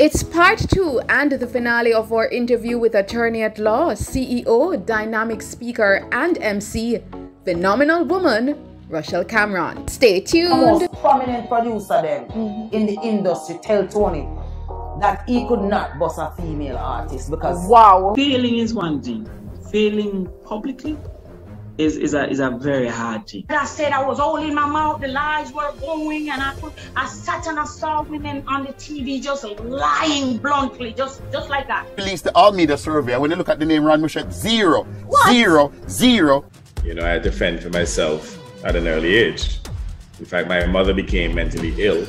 It's part two and the finale of our interview with attorney at law, CEO, dynamic speaker, and MC, phenomenal woman, Rochelle Cameron. Stay tuned. The most prominent producer then mm-hmm. in the industry tell Tony that he could not boss a female artist because wow. Failing is one thing. Failing publicly is, is a is a very hard thing. I said I was holding my mouth, the lies were going, and I could, I sat and I saw women on the TV just lying bluntly, just just like that. Released the all media survey, and when you look at the name Ron Mushet, zero, what? zero, zero. You know, I had to fend for myself at an early age. In fact, my mother became mentally ill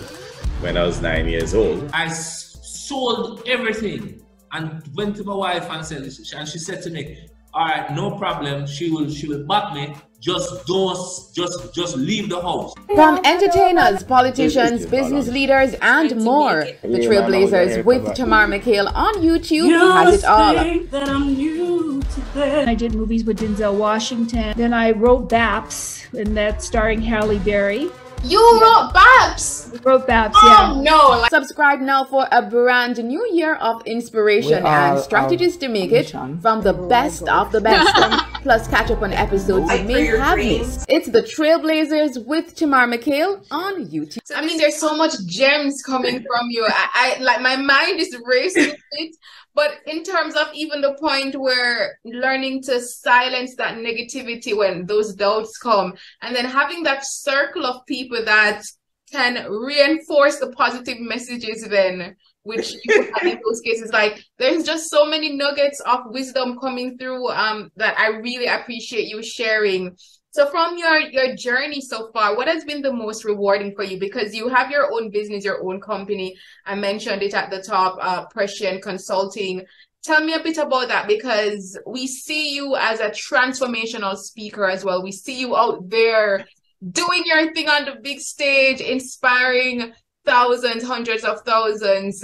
when I was nine years old. I sold everything and went to my wife and said, and she said to me, all right, no problem. She will she will back me. Just don't just just leave the house. From entertainers, politicians, business leaders, and more, the Trailblazers with Tamara McKayle on YouTube has it all. I did movies with Denzel Washington. Then I wrote Baps, and that's starring Halle Berry. You wrote Babs. You wrote Babs. Oh yeah. no! Like- Subscribe now for a brand new year of inspiration and strategies to make it from the oh best of the best. Plus, catch up on episodes you may have missed. It's the Trailblazers with Tamara McKayle on YouTube. I mean, there's so much gems coming from you. I, I like my mind is racing. But in terms of even the point where learning to silence that negativity when those doubts come, and then having that circle of people that can reinforce the positive messages, then which you have in those cases, like there's just so many nuggets of wisdom coming through um that I really appreciate you sharing. So from your your journey so far, what has been the most rewarding for you? Because you have your own business, your own company. I mentioned it at the top, uh, Prescient Consulting. Tell me a bit about that because we see you as a transformational speaker as well. We see you out there doing your thing on the big stage, inspiring thousands, hundreds of thousands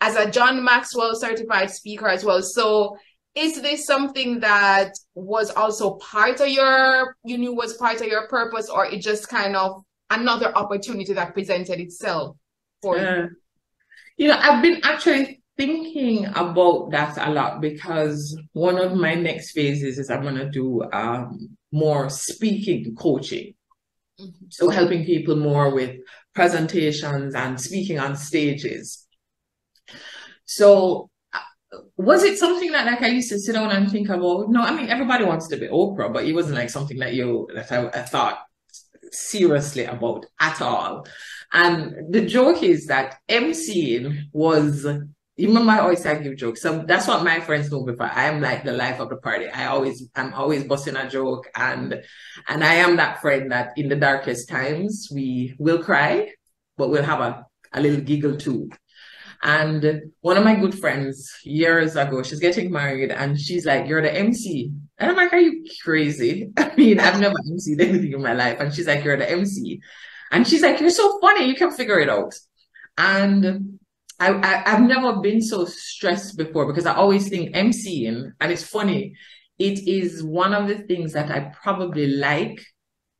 as a John Maxwell certified speaker as well. So is this something that was also part of your you knew was part of your purpose or it just kind of another opportunity that presented itself for uh, you you know i've been actually thinking about that a lot because one of my next phases is i'm going to do um, more speaking coaching. Mm-hmm. so helping people more with presentations and speaking on stages. So was it something that like I used to sit down and think about? No, I mean everybody wants to be Oprah, but it wasn't like something that you that I, I thought seriously about at all. And the joke is that MCing was you remember I always say give jokes. So that's what my friends know before. I am like the life of the party. I always I'm always busting a joke and and I am that friend that in the darkest times we will cry, but we'll have a, a little giggle too. And one of my good friends years ago, she's getting married and she's like, You're the MC. And I'm like, Are you crazy? I mean, I've never MC'd anything in my life. And she's like, You're the MC. And she's like, You're so funny. You can figure it out. And I, I, have never been so stressed before because I always think MCing, and it's funny, it is one of the things that I probably like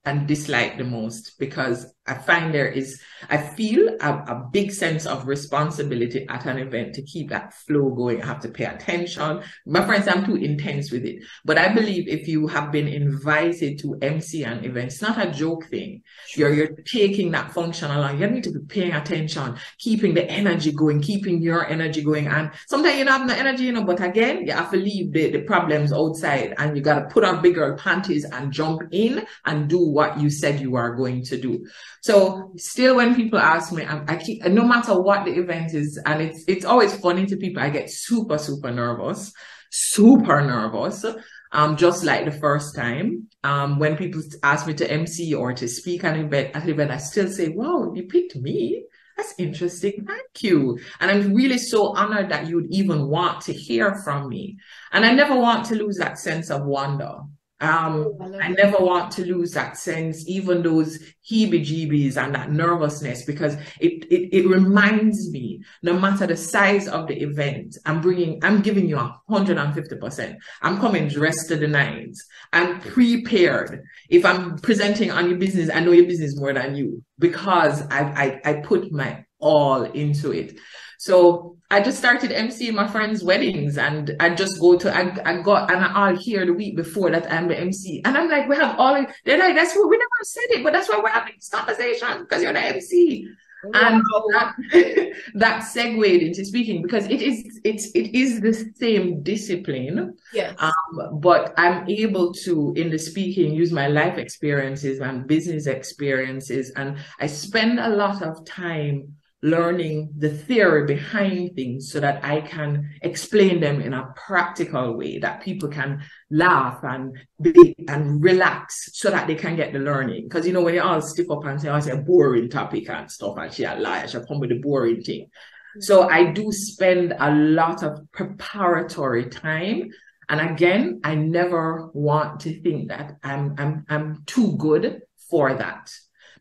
and dislike the most because I find there is, I feel a, a, big sense of responsibility at an event to keep that flow going. I have to pay attention. My friends, I'm too intense with it. But I believe if you have been invited to MC an event, it's not a joke thing. You're, you're taking that function along. You need to be paying attention, keeping the energy going, keeping your energy going. And sometimes you don't have no energy, you know, but again, you have to leave the, the problems outside and you got to put on bigger panties and jump in and do what you said you are going to do. So still when people ask me, I, I keep, no matter what the event is, and it's, it's always funny to people, I get super, super nervous, super nervous. Um, just like the first time, um, when people ask me to MC or to speak at an event, at an event, I still say, wow, you picked me. That's interesting. Thank you. And I'm really so honored that you would even want to hear from me. And I never want to lose that sense of wonder. Um, oh, I never want to lose that sense, even those heebie-jeebies and that nervousness, because it, it it reminds me, no matter the size of the event, I'm bringing, I'm giving you a hundred and fifty percent. I'm coming dressed to the nines. I'm prepared. If I'm presenting on your business, I know your business more than you because I I, I put my all into it. So I just started emceeing my friends' weddings and I just go to, I, I got, and I all hear the week before that I'm the MC. And I'm like, we have all, they're like, that's what we never said it, but that's why we're having this conversation because you're the MC. And that, that segued into speaking because it is it's it is the same discipline. Yes. Um, but I'm able to in the speaking use my life experiences and business experiences, and I spend a lot of time learning the theory behind things so that I can explain them in a practical way that people can laugh and be and relax so that they can get the learning. Because you know, when you all stiff up and say, oh, it's a boring topic and stuff, and she a lie, she'll come with the boring thing. Mm. So I do spend a lot of preparatory time. And again, I never want to think that I'm I'm I'm too good for that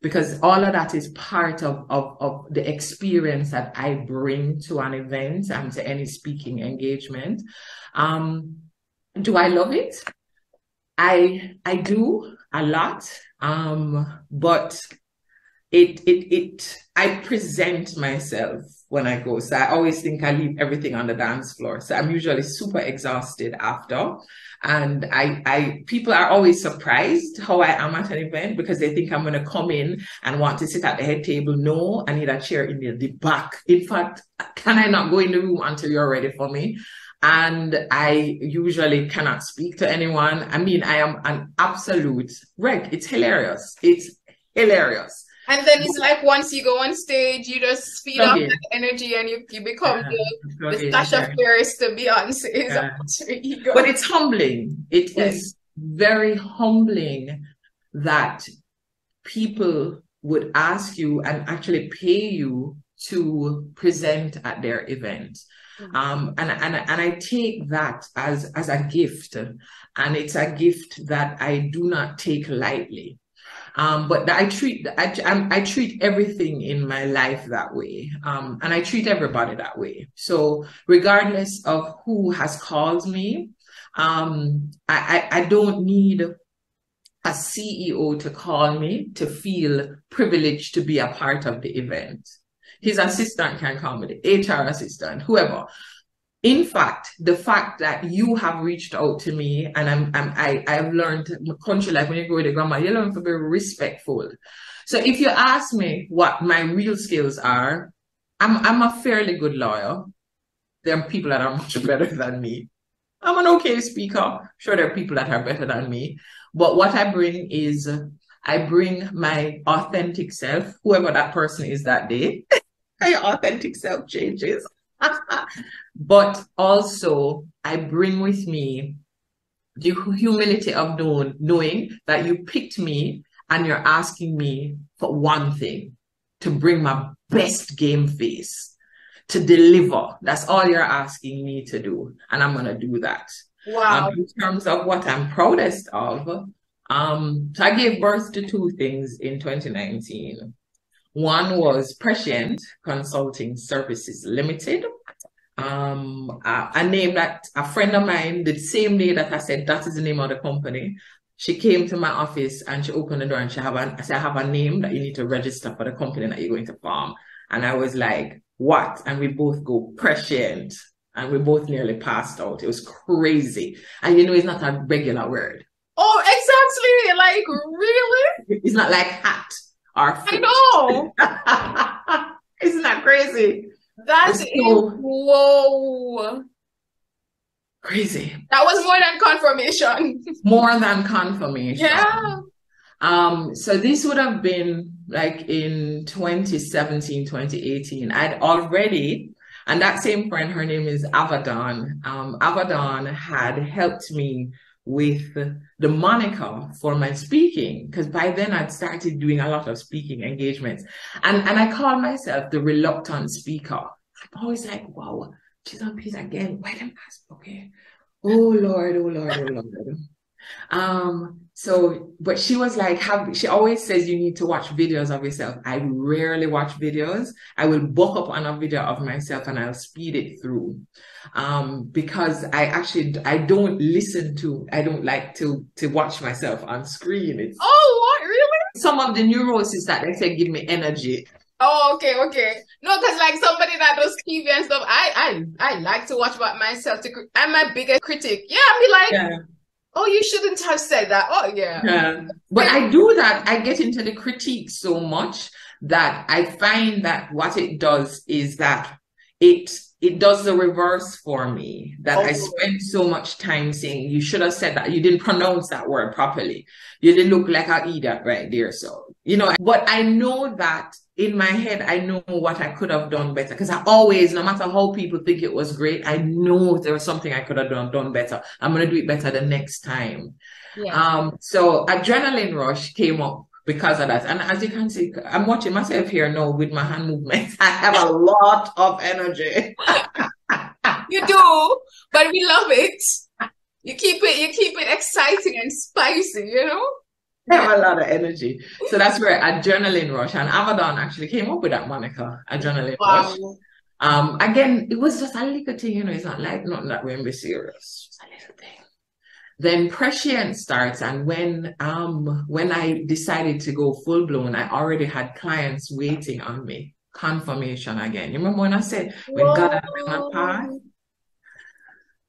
because all of that is part of, of, of the experience that I bring to an event and to any speaking engagement. Um, do I love it? I I do a lot, um, but it it it I present myself when I go. So I always think I leave everything on the dance floor. So I'm usually super exhausted after. And I, I, people are always surprised how I am at an event because they think I'm going to come in and want to sit at the head table. No, I need a chair in the, the back. In fact, can I not go in the room until you're ready for me? And I usually cannot speak to anyone. I mean, I am an absolute wreck. It's hilarious. It's hilarious. And then it's like once you go on stage, you just feed off that energy and you, you become the, the Sasha Fierce to Beyonce. Yeah. But it's humbling. It yes. is very humbling that people would ask you and actually pay you to present at their event. Mm-hmm. Um, and, and, and I take that as, as a gift. And it's a gift that I do not take lightly. Um, but I treat I, I, I treat everything in my life that way, um, and I treat everybody that way. So regardless of who has called me, um, I, I, I don't need a CEO to call me to feel privileged to be a part of the event. His assistant can call me, the HR assistant, whoever in fact, the fact that you have reached out to me and I'm, I'm I, I've learned country life when you go with the grandma, you learn to be respectful. So if you ask me what my real skills are, I'm I'm a fairly good lawyer. There are people that are much better than me. I'm an okay speaker. Sure, there are people that are better than me. But what I bring is I bring my authentic self, whoever that person is that day. my authentic self changes. but also I bring with me the humility of knowing, knowing that you picked me and you're asking me for one thing to bring my best game face to deliver. That's all you're asking me to do. And I'm going to do that. Wow. Um, in terms of what I'm proudest of, um, so I gave birth to two things in 2019. One was Prescient Consulting Services Limited. Um, a, a, name that a friend of mine, the same day that I said that is the name of the company, she came to my office and she opened the door and she have a, I said, I have a name that you need to register for the company that you're going to farm. And I was like, what? And we both go prescient and we both nearly passed out. It was crazy. And you know, it's not a regular word. Oh, exactly. Like, really? It's not like hat our food. I know. Isn't that crazy? That's so, whoa. Crazy. That was more than confirmation. more than confirmation. Yeah. Um, so this would have been like in 2017, 2018. I'd already, and that same friend, her name is Avadon. Um, Avadon had helped me with the moniker for my speaking because by then I'd started doing a lot of speaking engagements and and I call myself the reluctant speaker. I'm always like, wow, she's on peace again. Why them ask? Okay. Oh Lord, oh Lord, oh Lord. Um, so, but she was like, have, she always says you need to watch videos of yourself. I rarely watch videos. I will book up on a video of myself and I'll speed it through. Um, because I actually, I don't listen to, I don't like to, to watch myself on screen. It's, oh, what? Really? Some of the neuroses that they say give me energy. Oh, okay, okay. No, because like somebody that does TV and stuff, I I I like to watch about myself. To I'm my biggest critic. Yeah, I be like, yeah. Oh, you shouldn't have said that. Oh, yeah. yeah. But I do that. I get into the critique so much that I find that what it does is that it it does the reverse for me that oh. I spend so much time saying you should have said that you didn't pronounce that word properly. You didn't look like I eat that right there. So, you know, but I know that in my head, I know what I could have done better because I always, no matter how people think it was great, I know there was something I could have done, done better. I'm going to do it better the next time. Yeah. Um, so adrenaline rush came up because of that. And as you can see, I'm watching myself here now with my hand movements. I have a lot of energy. you do, but we love it. You keep it, you keep it exciting and spicy, you know? Have a lot of energy. So that's where adrenaline rush and Avadon actually came up with that moniker, adrenaline wow. rush. Um, again, it was just a little thing, you know, it's not like nothing that we're be serious. Just a little thing. Then prescient starts, and when um when I decided to go full blown, I already had clients waiting on me. Confirmation again. You remember when I said when Whoa. God had my path?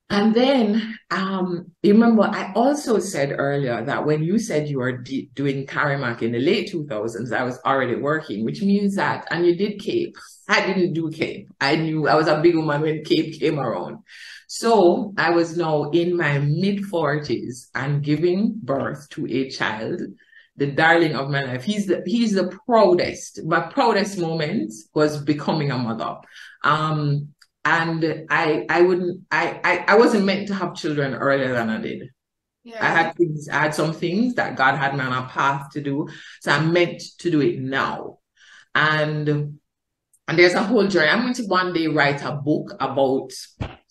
And then, um, you remember, I also said earlier that when you said you were doing CARIMAC in the late 2000s, I was already working, which means that, and you did CAPE. I didn't do CAPE. I knew I was a big woman when CAPE came around. So I was now in my mid 40s and giving birth to a child, the darling of my life. He's the, he's the proudest. My proudest moment was becoming a mother. Um, and I I wouldn't I, I I wasn't meant to have children earlier than I did. Yeah. I had things I had some things that God had me on a path to do. So I'm meant to do it now. And and there's a whole journey. I'm going to one day write a book about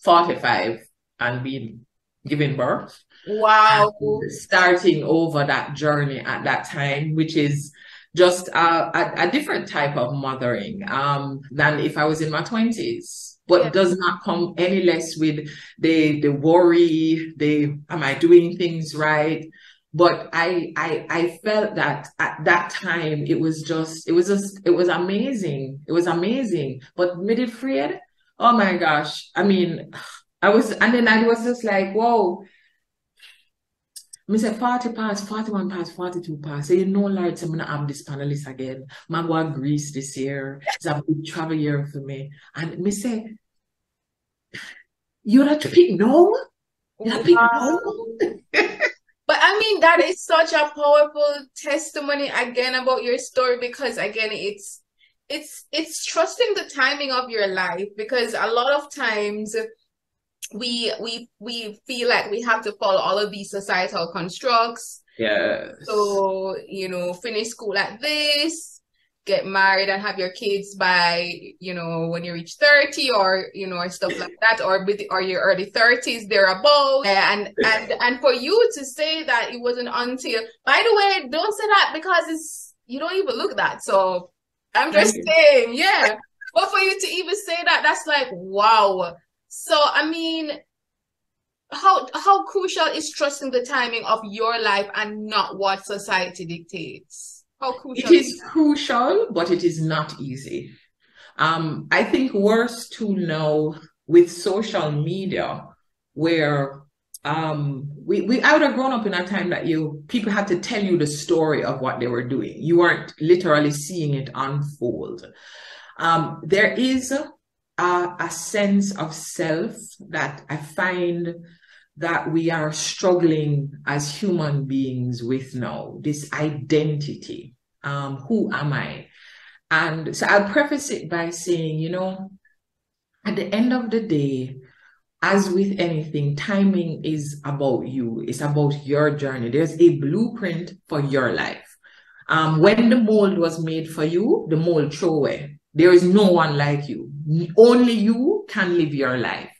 45 and being giving birth. Wow. starting over that journey at that time, which is just a, a, a different type of mothering um, than if I was in my 20s but yeah. does not come any less with the the worry the am i doing things right? But I, I i felt that at that time it was just it was just it was amazing. It was amazing. But afraid oh my gosh. I mean i was and then i was just like whoa I said 40 past, 41 past, 42 past. So you know, Lord, I'm gonna have this panelist again. I'm going to Greece this year. It's a big travel year for me. And me say, you're not pick no? You're not pick no? But I mean, that is such a powerful testimony again about your story because again, it's it's it's trusting the timing of your life because a lot of times we we we feel like we have to follow all of these societal constructs. Yeah. So, you know, finish school at this, get married and have your kids by, you know, when you reach 30 or, you know, or stuff like that, or with or your early 30s thereabout. And and and for you to say that it wasn't until by the way, don't say that because it's you don't even look that. So I'm just saying, yeah. But for you to even say that, that's like wow so I mean, how how crucial is trusting the timing of your life and not what society dictates? How crucial? It is crucial, but it is not easy. Um, I think worse to know with social media, where um, we, we I would have grown up in a time that you people had to tell you the story of what they were doing. You weren't literally seeing it unfold. Um, there is a, a sense of self that I find that we are struggling as human beings with now this identity. Um, who am I? And so I'll preface it by saying, you know, at the end of the day, as with anything, timing is about you. It's about your journey. There's a blueprint for your life. Um, when the mold was made for you, the mold throw away. There is no one like you. Only you can live your life.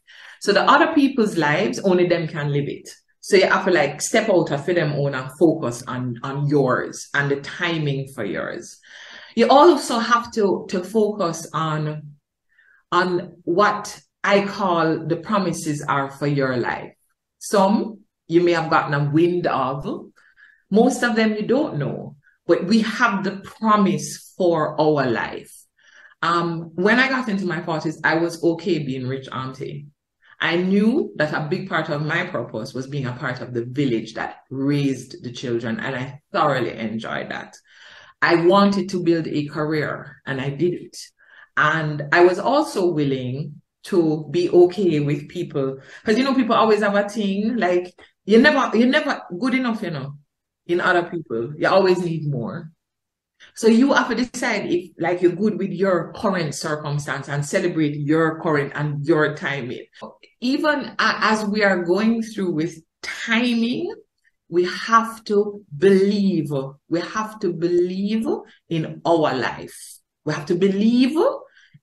So the other people's lives, only them can live it. So you have to like step out of them own and focus on, on yours and the timing for yours. You also have to, to focus on, on what I call the promises are for your life. Some you may have gotten a wind of. Most of them you don't know, but we have the promise for our life. Um, when I got into my 40s, I was okay being rich auntie. I knew that a big part of my purpose was being a part of the village that raised the children, and I thoroughly enjoyed that. I wanted to build a career, and I did it. And I was also willing to be okay with people, because you know, people always have a thing like you're never, you're never good enough, you know, in other people. You always need more. So you have to decide if like you're good with your current circumstance and celebrate your current and your timing. Even as we are going through with timing, we have to believe. We have to believe in our life. We have to believe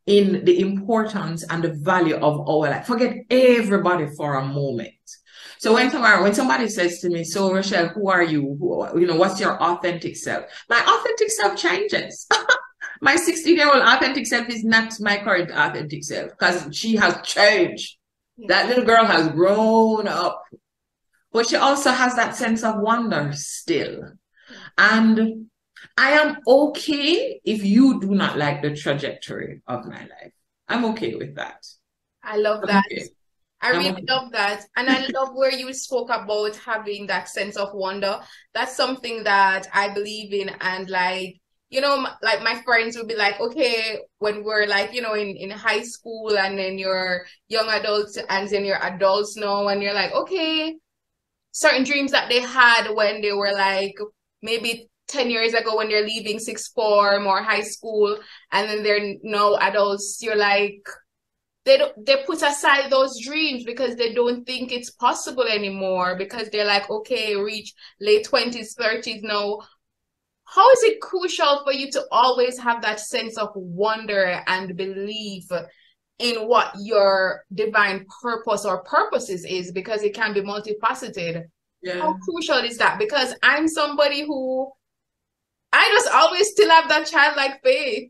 in the importance and the value of our life. Forget everybody for a moment. So when somebody, when somebody says to me, so Rochelle, who are you? Who, you know, what's your authentic self? My authentic self changes. my 16 year old authentic self is not my current authentic self because she has changed. Mm-hmm. That little girl has grown up, but she also has that sense of wonder still. And I am okay if you do not like the trajectory of my life. I'm okay with that. I love that. Okay. I really love that. And I love where you spoke about having that sense of wonder. That's something that I believe in. And like, you know, like my friends would be like, okay, when we're like, you know, in, in high school and then you're young adults and then you're adults now and you're like, okay, certain dreams that they had when they were like maybe 10 years ago when they're leaving sixth form or high school and then they're now adults, you're like, they don't they put aside those dreams because they don't think it's possible anymore because they're like okay reach late 20s 30s now how is it crucial for you to always have that sense of wonder and belief in what your divine purpose or purposes is? Because it can be multifaceted. Yeah. how crucial is that? Because i'm somebody who i just always still have that childlike faith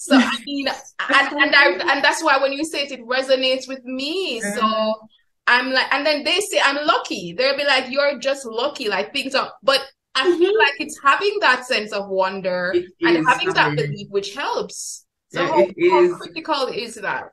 so I mean, and and, I, and that's why when you say it, it resonates with me. So I'm like, and then they say I'm lucky. They'll be like, "You're just lucky." Like things are, but I mm-hmm. feel like it's having that sense of wonder it and having that belief, which helps. So yeah, how, how critical is that?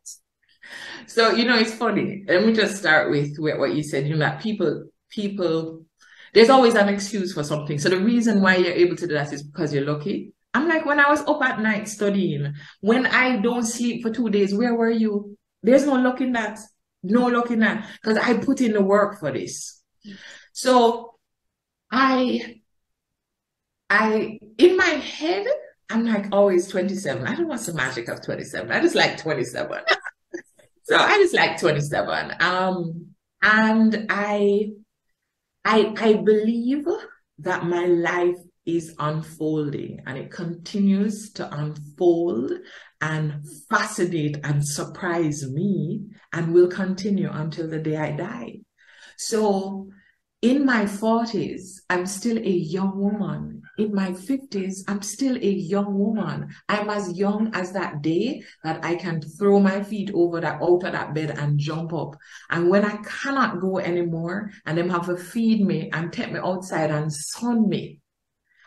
So you know, it's funny. Let me just start with what you said. You know, that people, people, there's always an excuse for something. So the reason why you're able to do that is because you're lucky. I'm like, when I was up at night studying, when I don't sleep for two days, where were you? There's no luck in that. No luck in that. Because I put in the work for this. So I, I, in my head, I'm like always 27. I don't want the magic of 27. I just like 27. so I just like 27. Um, and I, I, I believe that my life is unfolding and it continues to unfold and fascinate and surprise me and will continue until the day I die. So in my 40s, I'm still a young woman. In my 50s, I'm still a young woman. I'm as young as that day that I can throw my feet over that out of that bed and jump up. And when I cannot go anymore and them have to feed me and take me outside and sun me,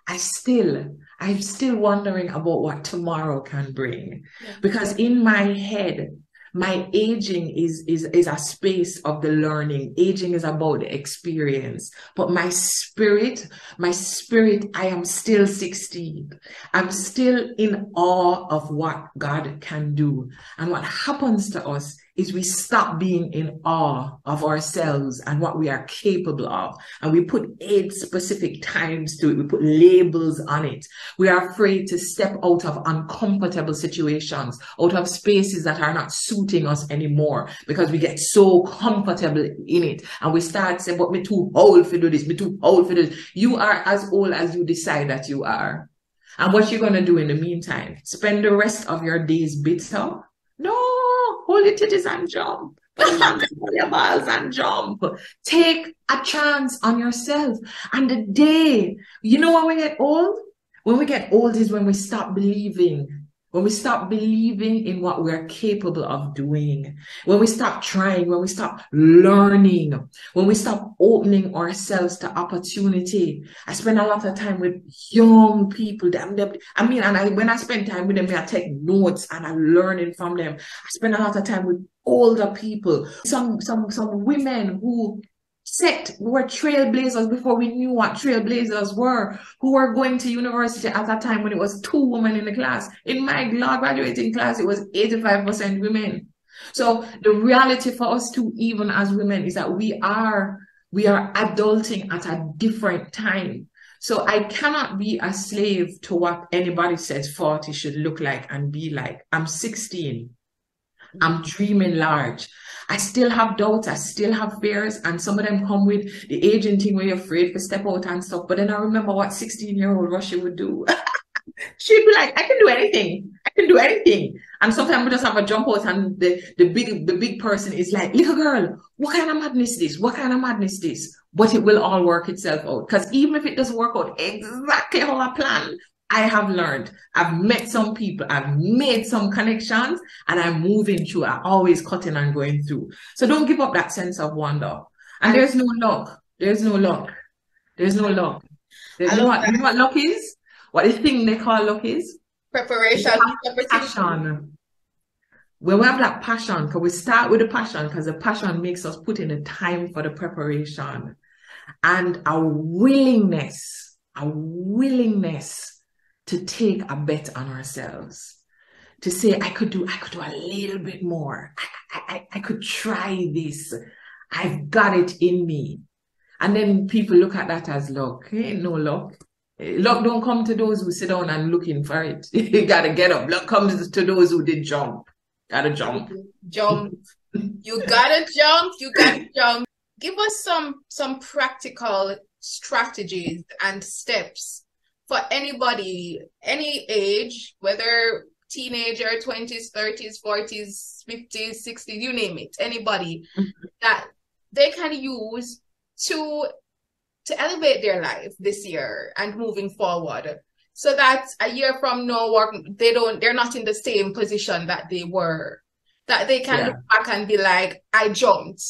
I still, I'm still wondering about what tomorrow can bring. Yeah. Because in my head, my aging is is is a space of the learning aging is about the experience but my spirit my spirit i am still 16 i'm still in awe of what god can do and what happens to us is we stop being in awe of ourselves and what we are capable of. And we put eight specific times to it. We put labels on it. We are afraid to step out of uncomfortable situations, out of spaces that are not suiting us anymore because we get so comfortable in it. And we start saying, but me too old for do this, me too old for this. You are as old as you decide that you are. And what you're going to do in the meantime, spend the rest of your days bitter? No, hold your titties and jump. Your balls and jump. Take a chance on yourself. And the day, you know when we get old? When we get old is when we stop believing when we stop believing in what we're capable of doing, when we stop trying, when we stop learning, when we stop opening ourselves to opportunity. I spend a lot of time with young people. I mean, and I, when I spend time with them, I take notes and I'm learning from them. I spend a lot of time with older people, some, some, some women who set were trailblazers before we knew what trailblazers were, who were going to university at that time when it was two women in the class. In my law graduating class, it was 85% women. So the reality for us too, even as women, is that we are we are adulting at a different time. So I cannot be a slave to what anybody says 40 should look like and be like. I'm 16. I'm dreaming large. I still have doubts, I still have fears, and some of them come with the aging thing where you're afraid to step out and stuff. But then I remember what 16 year old Russia would do. She'd be like, I can do anything. I can do anything. And sometimes we just have a jump out and the, the big the big person is like, little girl, what kind of madness is this? What kind of madness is this? But it will all work itself out. Because even if it doesn't work out exactly how I plan, I have learned. I've met some people, I've made some connections, and I'm moving through. I'm always cutting and going through. So don't give up that sense of wonder. And there's no luck. There's no luck. There's no luck. There's no, what, you know what luck is? What the thing they call luck is? Preparation. Passion. When we have that passion, because we start with the passion, because the passion makes us put in the time for the preparation and a willingness, a willingness to take a bet on ourselves to say i could do i could do a little bit more. I, I, I could try this. I've got it in me. And then people look at that as luck. Ain't no luck. Luck don't come to those who sit down and looking for it. You gotta get up. Luck comes to those who did jump. Gotta jump. Jump. You gotta jump. You gotta jump. Give us some some practical strategies and steps for anybody, any age, whether teenager, 20s, 30s, 40s, 50s, 60s, you name it, anybody mm-hmm. that they can use to to elevate their life this year and moving forward. So that a year from now work they don't they're not in the same position that they were. That they can yeah. look back and be like i jumped.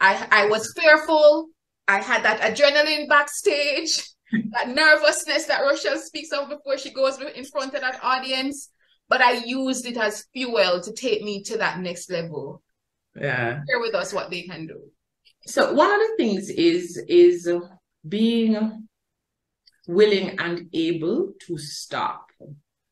I i was fearful. I had that adrenaline backstage that nervousness that Rochelle speaks of before she goes in front of that audience. But I used it as fuel to take me to that next level. Yeah. Share with us what they can do. So one of the things is is being willing and able to stop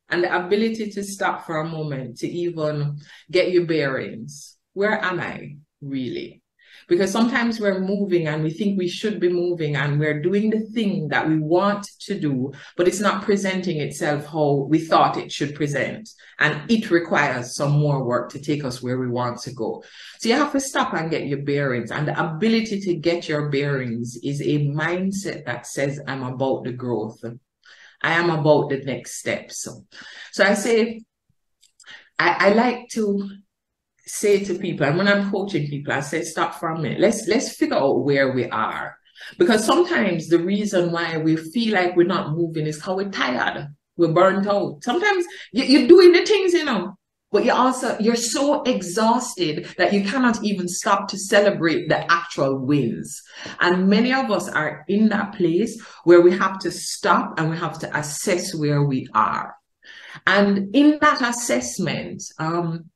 and the ability to stop for a moment to even get your bearings. Where am I really? Because sometimes we're moving and we think we should be moving and we're doing the thing that we want to do, but it's not presenting itself how we thought it should present. And it requires some more work to take us where we want to go. So you have to stop and get your bearings. And the ability to get your bearings is a mindset that says, I'm about the growth. I am about the next steps. So, so I say, I, I like to say to people, and when I'm coaching people, I say, stop for a minute. Let's let's figure out where we are. Because sometimes the reason why we feel like we're not moving is how we're tired. We're burnt out. Sometimes you, are doing the things, you know, but you're also you're so exhausted that you cannot even stop to celebrate the actual wins. And many of us are in that place where we have to stop and we have to assess where we are. And in that assessment, um,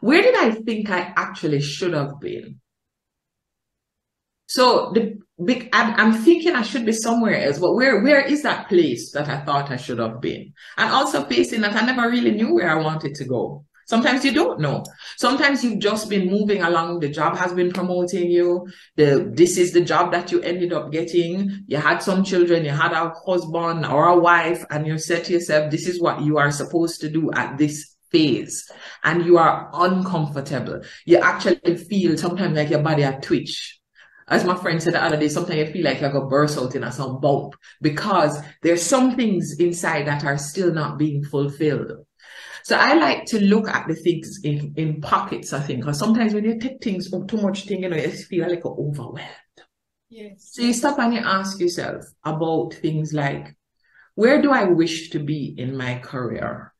where did I think I actually should have been? So the big, I'm, I'm, thinking I should be somewhere else, but where, where is that place that I thought I should have been? And also facing that I never really knew where I wanted to go. Sometimes you don't know. Sometimes you've just been moving along. The job has been promoting you. The, this is the job that you ended up getting. You had some children, you had a husband or a wife, and you said to yourself, this is what you are supposed to do at this phase and you are uncomfortable. You actually feel sometimes like your body a twitch. As my friend said the other day, sometimes you feel like you're gonna burst out in a some bump because there's some things inside that are still not being fulfilled. So I like to look at the things in, in pockets, I think, because sometimes when you take things too much thing, you know, you feel like overwhelmed. Yes. So you stop and you ask yourself about things like, where do I wish to be in my career?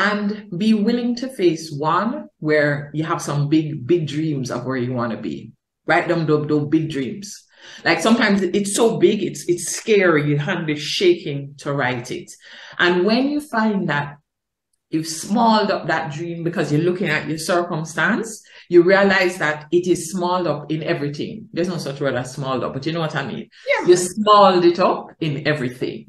And be willing to face one where you have some big, big dreams of where you want to be. Write them those, those big dreams. Like sometimes it's so big, it's it's scary. Your hand is shaking to write it. And when you find that you've smalled up that dream because you're looking at your circumstance, you realize that it is smalled up in everything. There's no such word as smalled up, but you know what I mean? Yeah. You smalled it up in everything.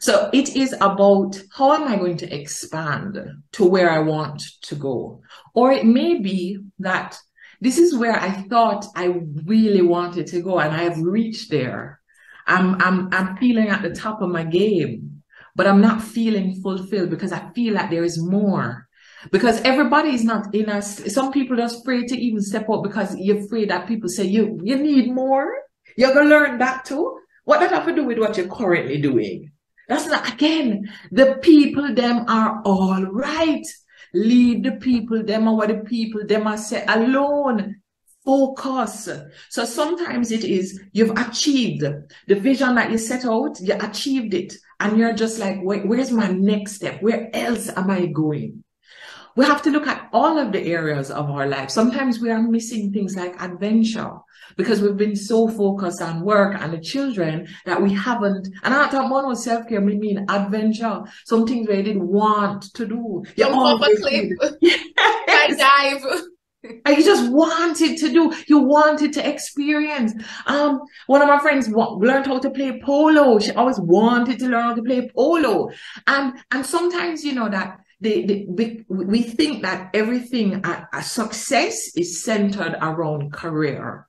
So it is about how am I going to expand to where I want to go? Or it may be that this is where I thought I really wanted to go and I have reached there. I'm, I'm, I'm feeling at the top of my game, but I'm not feeling fulfilled because I feel like there is more. Because everybody is not in us. Some people are afraid to even step up because you're afraid that people say you, you need more. You're going to learn that too. What does that have to do with what you're currently doing? That's not, again, the people, them are all right. Leave the people, them are what the people, them are say alone. Focus. So sometimes it is you've achieved the vision that you set out, you achieved it, and you're just like, where's my next step? Where else am I going? We have to look at all of the areas of our life. Sometimes we are missing things like adventure because we've been so focused on work and the children that we haven't. And I thought one was self care, we mean adventure, some things we didn't want to do. You always clip. I dive. And you just wanted to do, you wanted to experience. Um, one of my friends learned how to play polo. She always wanted to learn how to play polo. And, and sometimes, you know, that the, the, we think that everything, a, a success is centered around career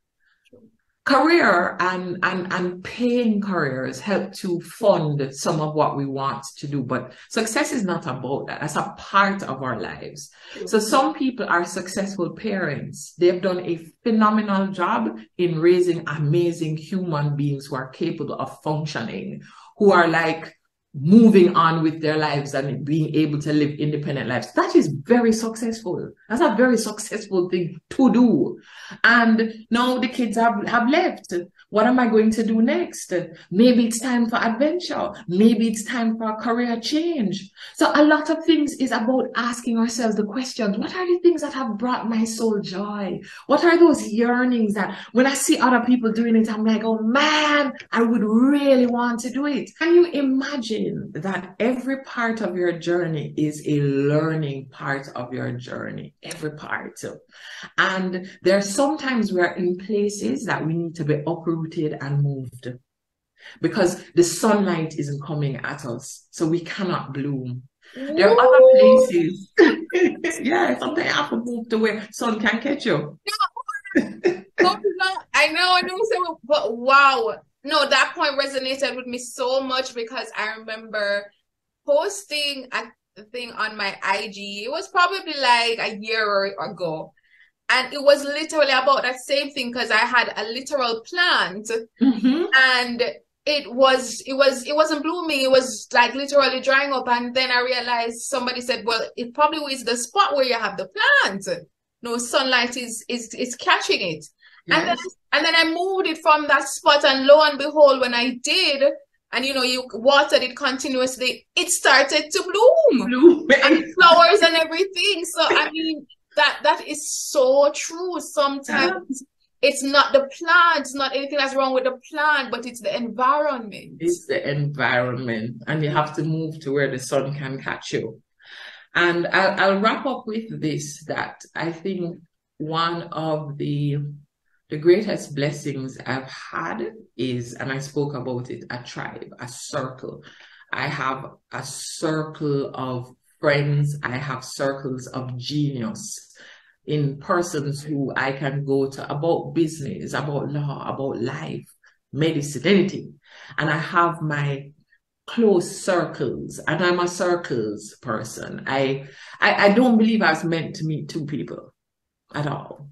career and, and, and paying careers help to fund some of what we want to do. But success is not about that. That's a part of our lives. So some people are successful parents. They've done a phenomenal job in raising amazing human beings who are capable of functioning, who are like moving on with their lives and being able to live independent lives. That is very successful. That's a very successful thing to do. And now the kids have, have left. What am I going to do next? Maybe it's time for adventure. Maybe it's time for a career change. So a lot of things is about asking ourselves the questions. What are the things that have brought my soul joy? What are those yearnings that when I see other people doing it, I'm like, oh man, I would really want to do it. Can you imagine that every part of your journey is a learning part of your journey? Every part. And there are sometimes we're in places that we need to be uprooted rooted and moved because the sunlight isn't coming at us, so we cannot bloom. There are other places. yeah, sometimes you have to move to where sun can catch you. No, no, I know, I know, but wow. No, that point resonated with me so much because I remember posting a thing on my IG. It was probably like a year ago and it was literally about that same thing because I had a literal plant. Mm-hmm. and it was it was it wasn't blooming. It was like literally drying up. And then I realized somebody said well it probably is the spot where you have the plant. No sunlight is is is catching it. Yes. and then and then I moved it from that spot and lo and behold when I did and you know you watered it continuously it started to bloom, bloom. and flowers and everything. So I mean that that is so true. Sometimes it's not the plant, it's not anything that's wrong with the plant, but it's the environment. It's the environment, and you have to move to where the sun can catch you. And I'll, I'll wrap up with this: that I think one of the the greatest blessings I've had is, and I spoke about it, a tribe, a circle. I have a circle of friends, I have circles of genius in persons who I can go to about business, about law, about life, medicine, anything. And I have my close circles and I'm a circles person. I, I, I don't believe I was meant to meet two people at all.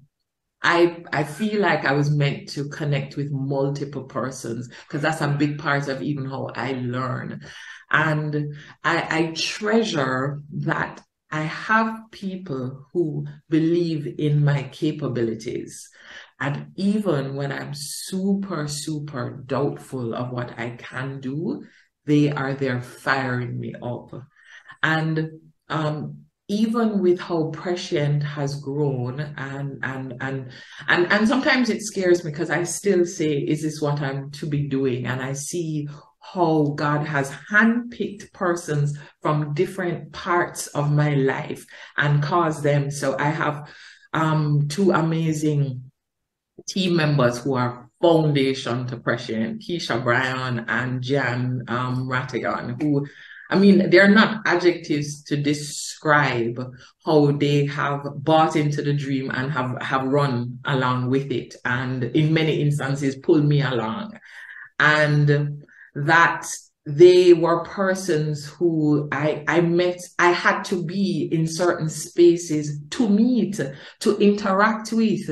I I feel like I was meant to connect with multiple persons because that's a big part of even how I learn. And I, I treasure that I have people who believe in my capabilities. And even when I'm super, super doubtful of what I can do, they are there firing me up. And um, even with how prescient has grown and and and and and sometimes it scares me because I still say, is this what I'm to be doing? And I see how God has handpicked persons from different parts of my life and caused them. So I have um, two amazing team members who are foundation to Prescient, Keisha Bryan and Jan um, who I mean, they're not adjectives to describe how they have bought into the dream and have, have run along with it. And in many instances, pulled me along. And that they were persons who I, I met, I had to be in certain spaces to meet, to interact with,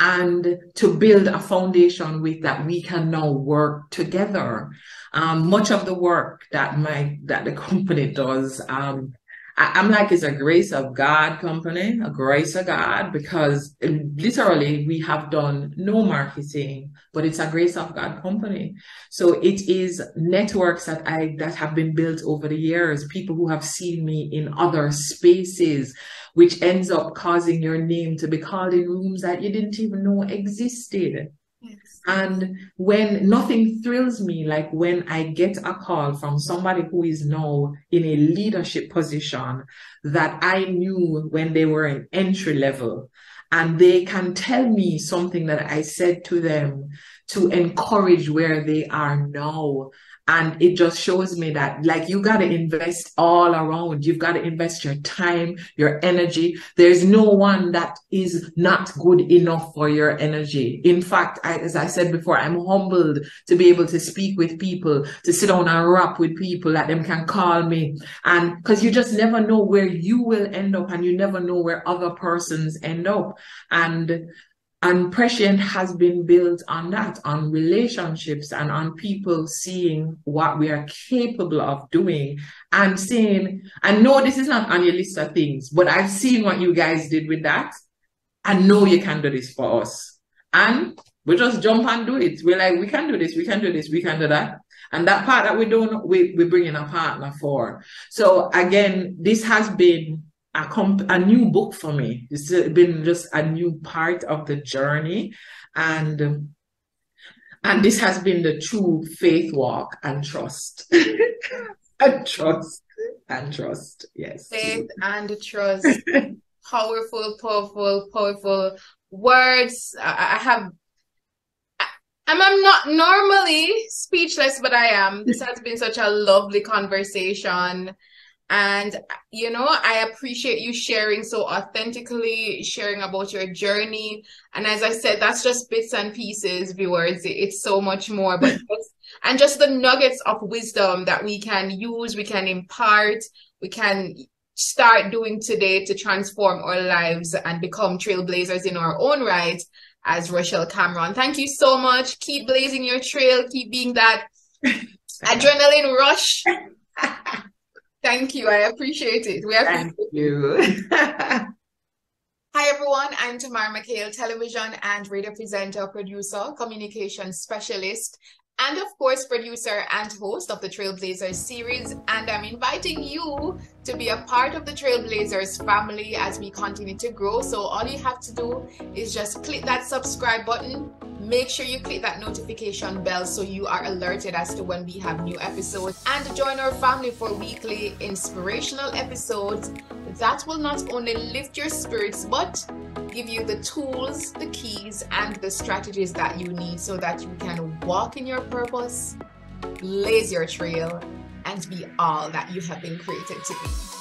and to build a foundation with that we can now work together. Um, much of the work that my that the company does um, I, am like, it's a grace of God company, a grace of God, because literally we have done no marketing, but it's a grace of God company. So it is networks that I, that have been built over the years, people who have seen me in other spaces, which ends up causing your name to be called in rooms that you didn't even know existed. And when nothing thrills me, like when I get a call from somebody who is now in a leadership position that I knew when they were in entry level, and they can tell me something that I said to them to encourage where they are now and it just shows me that like you got to invest all around. You've got to invest your time, your energy. There's no one that is not good enough for your energy. In fact, I, as I said before, I'm humbled to be able to speak with people, to sit down and rap with people that them can call me. And cause you just never know where you will end up and you never know where other persons end up. And and prescient has been built on that, on relationships and on people seeing what we are capable of doing and saying, I know this is not on your list of things, but I've seen what you guys did with that. I know you can do this for us. And we just jump and do it. We're like, we can do this, we can do this, we can do that. And that part that we don't, we, we bring in a partner for. So again, this has been a, comp- a new book for me. It's been just a new part of the journey. And um, and this has been the true faith walk and trust. and trust. And trust. Yes. Faith and trust. powerful, powerful, powerful words. I, I have I'm, I'm not normally speechless, but I am. This has been such a lovely conversation. And, you know, I appreciate you sharing so authentically, sharing about your journey. And as I said, that's just bits and pieces, viewers. It's so much more, but just, and just the nuggets of wisdom that we can use, we can impart, we can start doing today to transform our lives and become trailblazers in our own right as Rochelle Cameron. Thank you so much. Keep blazing your trail. Keep being that adrenaline rush. Thank you. I appreciate it. We appreciate Thank you. Hi everyone, I'm Tamara McKayle, television and radio presenter, producer, communication specialist, and of course, producer and host of the Trailblazers series. And I'm inviting you to be a part of the Trailblazers family as we continue to grow. So, all you have to do is just click that subscribe button. Make sure you click that notification bell so you are alerted as to when we have new episodes and join our family for weekly inspirational episodes that will not only lift your spirits but give you the tools, the keys, and the strategies that you need so that you can walk in your purpose, blaze your trail, and be all that you have been created to be.